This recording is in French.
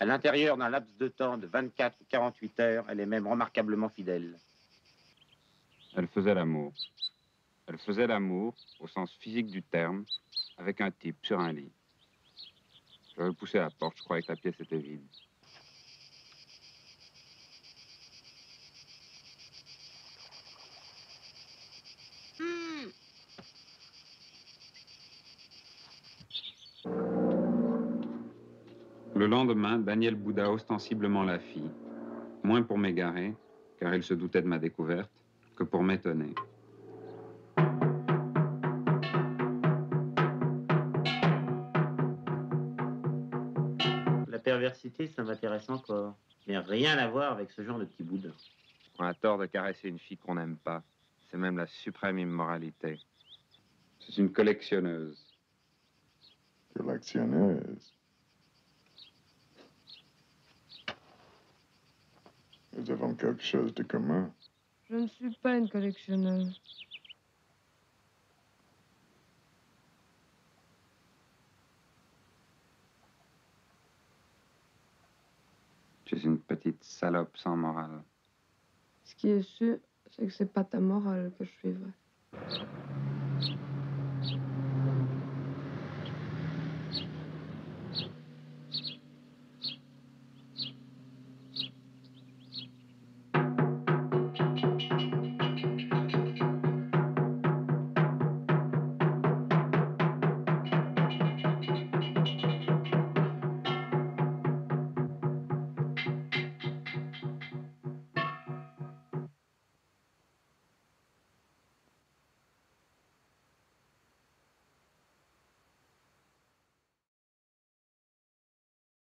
À l'intérieur d'un laps de temps de 24 ou 48 heures, elle est même remarquablement fidèle. Elle faisait l'amour. Elle faisait l'amour, au sens physique du terme, avec un type sur un lit. J'avais poussé la porte, je croyais que la pièce était vide. Le lendemain, Daniel bouda ostensiblement la fille, moins pour m'égarer, car il se doutait de ma découverte, que pour m'étonner. La perversité, ça m'intéresse encore. Mais rien à voir avec ce genre de petit boudin. On a tort de caresser une fille qu'on n'aime pas. C'est même la suprême immoralité. C'est une collectionneuse. Collectionneuse. Nous avons quelque chose de commun. Je ne suis pas une collectionneuse. Tu es une petite salope sans morale. Ce qui est sûr, c'est que c'est pas ta morale que je suivrai.